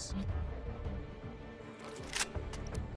News.